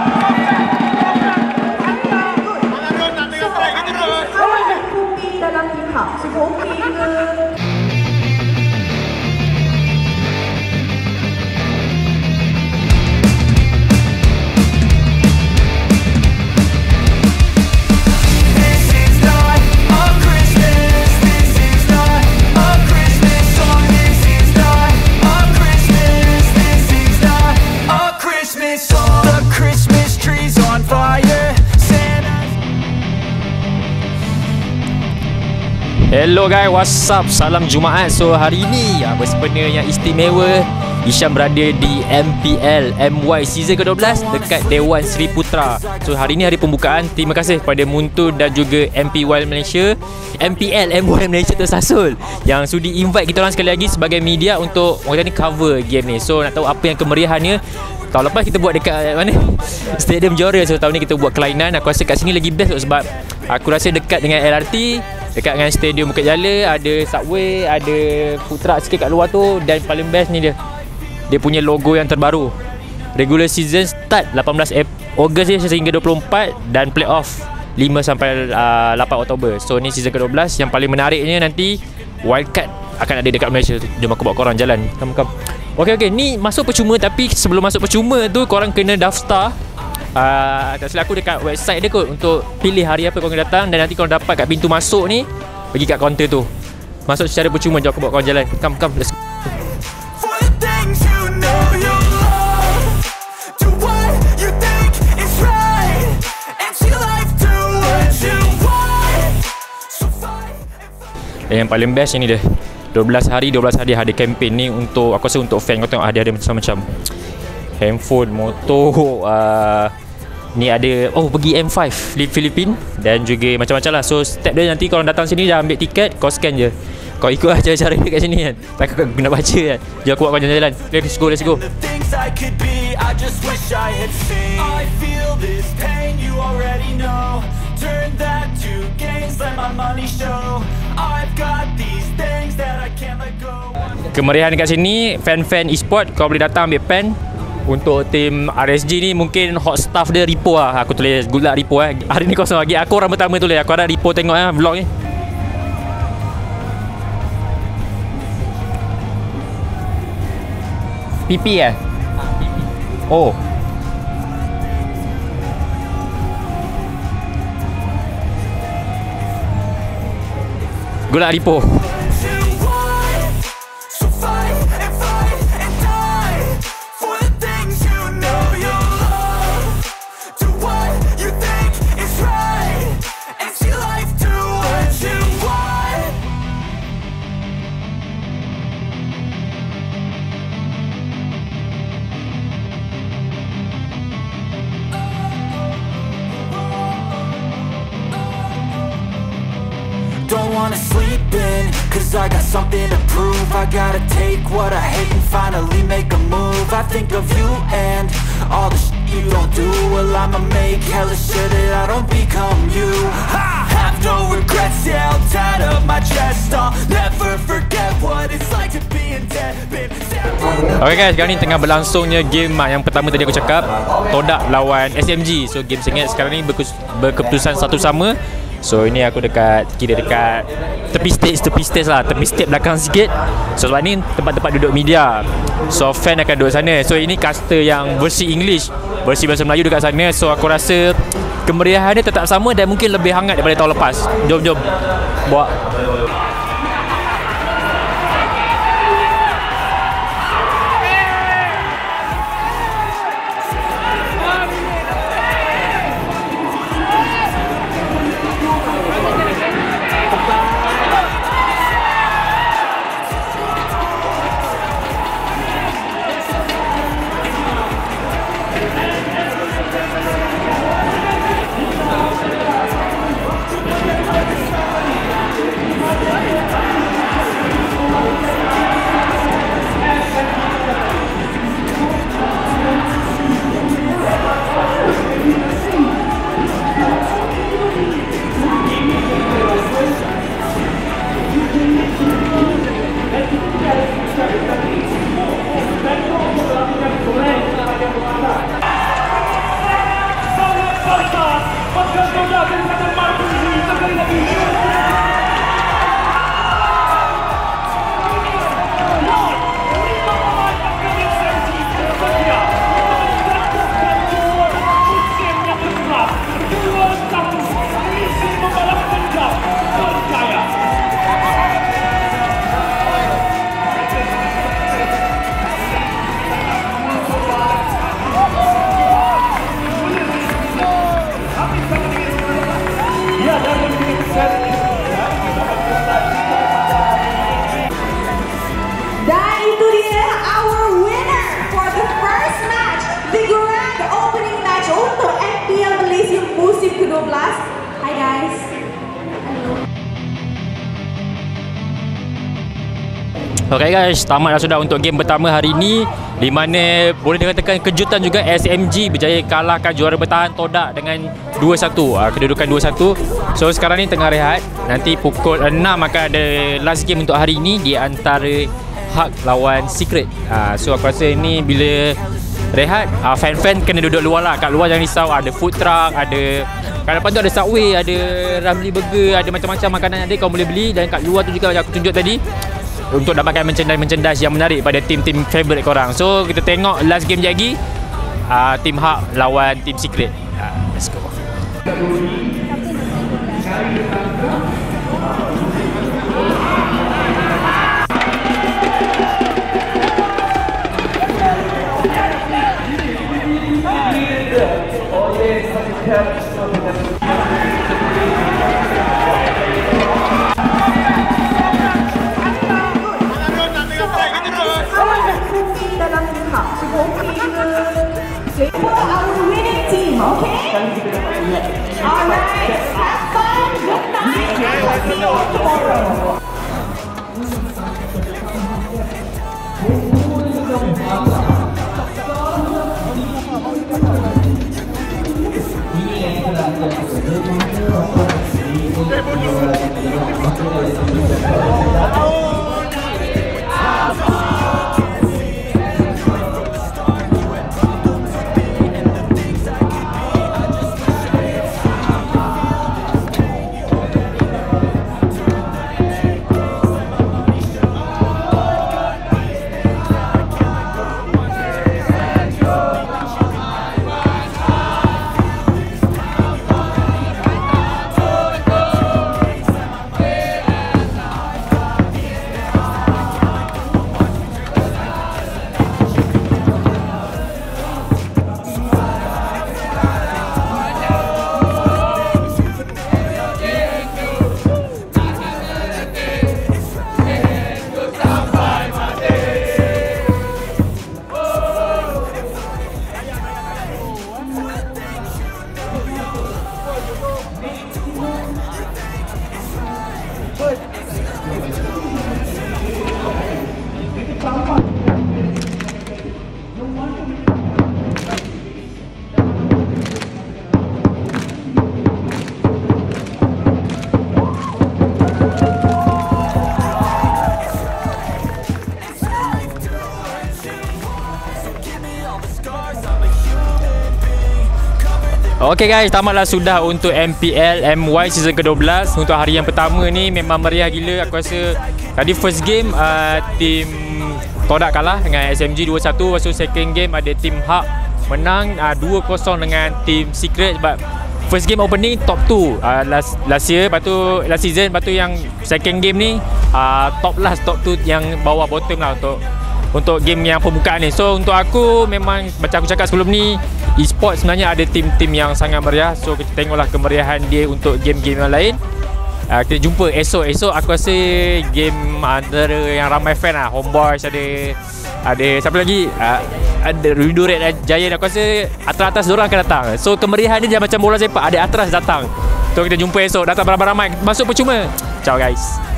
you. Guys, what's up? Salam Jumaat. So hari ini ya, bersempena yang istimewa Isyam berada di MPL MY season ke-12 dekat Dewan Sri Putra. So hari ini hari pembukaan. Terima kasih kepada Muntun dan juga MPY Malaysia, MPL MY Malaysia tersasul yang sudi invite kita orang sekali lagi sebagai media untuk orang ni cover game ni. So nak tahu apa yang kemeriahannya Tahun lepas kita buat dekat mana? Stadium Johor. So tahun ni kita buat kelainan. Aku rasa kat sini lagi best sebab aku rasa dekat dengan LRT, dekat dengan Stadium Bukit Jala, ada subway, ada food truck sikit kat luar tu dan paling best ni dia. Dia punya logo yang terbaru. Regular season start 18 Ap- Ogos je sehingga 24 dan playoff 5 sampai uh, 8 Oktober. So ni season ke-12 yang paling menariknya nanti wildcard akan ada dekat Malaysia. Jom aku bawa korang jalan. Come come. Okey okey, ni masuk percuma tapi sebelum masuk percuma tu korang kena daftar Uh, tak silap aku dekat website dia kot Untuk pilih hari apa korang datang Dan nanti korang dapat kat pintu masuk ni Pergi kat kaunter tu Masuk secara percuma Jom aku bawa korang jalan Come come let's go For the things you know you love. Do what you think is right. And see life do what you want. So fight and fight. Dan yang paling best ni dia 12 hari 12 hari ada campaign ni Untuk Aku rasa untuk fan Kau tengok hadiah dia macam-macam Handphone Motor uh, Ni ada Oh pergi M5 Di Filipin Dan juga macam-macam lah. So step dia nanti Kalau datang sini Dah ambil tiket Kau scan je. Kau ikut lah cara-cara dia kat sini kan. Tak kau kena baca kan. Jom aku buat kau jalan-jalan. Let's go let's go. I feel this pain, you already know. Turn that to gains, let my money show. I've got these things that I can't let go. Kemeriahan dekat sini Fan-fan e-sport Kau boleh datang ambil pen. Untuk tim RSG ni mungkin hot stuff dia Ripo lah. Aku tulis good luck Ripo eh. Hari ni kosong lagi Aku orang pertama tulis. Aku ada Ripo tengok eh vlog ni. PP eh? Oh Good luck Ripo To something to prove. I gotta take what I hate and finally make a move. I think of you and all the shit you don't do. Well I'ma make hella sure that I don't become you. I have no regrets, yeah, I'll tie up my chest. I'll never forget what it's like to be in debt Been Okay guys, sekarang ni tengah berlangsungnya game ah, yang pertama tadi aku cakap Todak lawan SMG So game sengit sekarang ni berkeputusan satu sama So ini aku dekat Kira dekat Tepi stage Tepi stage lah Tepi stage belakang sikit. So sebab ni tempat-tempat duduk media. So fan akan duduk sana. So ini caster yang versi English. Versi bahasa Melayu dekat sana. So aku rasa Kemeriahan dia tetap sama Dan mungkin lebih hangat daripada tahun lepas. Jom jom Bawa Dan Okay guys, tamatlah sudah untuk game pertama hari ini di mana boleh dikatakan kejutan juga SMG berjaya kalahkan juara bertahan Todak dengan 2-1 uh, kedudukan 2-1 so sekarang ni tengah rehat. Nanti pukul 6 akan ada last game untuk hari ini di antara Hak lawan Secret. Uh, so aku rasa ni bila rehat uh, fan-fan kena duduk luar lah. Kat luar jangan risau. Ada food truck ada kat depan tu ada Subway ada Ramly Burger ada macam-macam makanan ada kau boleh beli. Dan kat luar tu juga macam aku tunjuk tadi untuk dapatkan merchandise-merchandise yang menarik pada tim-tim favourite korang. So kita tengok last game lagi uh, Team Hub lawan Team Secret. Uh, let's go. And we'll Okay guys, tamatlah sudah untuk MPL MY season ke-12. Untuk hari yang pertama ni memang meriah gila. Aku rasa tadi first game uh, Team Todak kalah dengan SMG 2-1 Lepas tu second game ada Team Hub menang uh, 2-0 dengan Team Secret. Sebab first game opening top 2 uh, last, last year. Lepas tu last season Lepas tu yang second game ni uh, top last top 2 yang bawah bottom lah untuk untuk game yang pembukaan ni. So untuk aku memang macam aku cakap sebelum ni e-sport sebenarnya ada tim-tim yang sangat meriah. So kita tengoklah kemeriahan dia untuk game-game yang lain. Uh, kita jumpa esok. Esok aku rasa game antara yang ramai fan lah. Homeboys ada ada siapa lagi? Uh, ada Rido Red Giant aku rasa atas-atas diorang akan datang. So kemeriahan dia macam bola sepak ada atas datang. So kita jumpa esok datang beramai-ramai masuk percuma. Ciao guys.